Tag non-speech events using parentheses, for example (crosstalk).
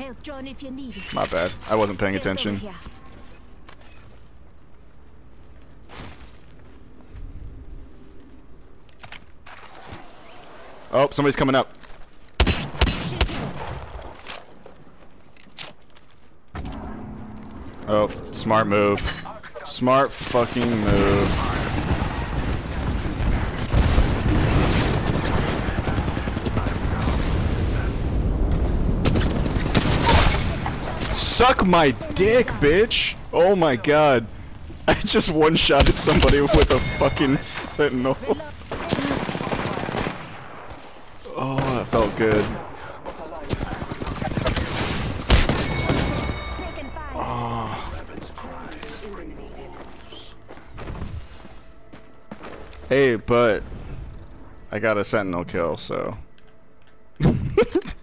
Health John if you need it. My bad. I wasn't paying attention. Oh, somebody's coming up. Oh, smart move. Smart fucking move. Suck my dick, bitch! Oh my god. I just one-shotted somebody with a fucking sentinel. Oh, that felt good. Oh. Hey, but I got a sentinel kill, so. (laughs)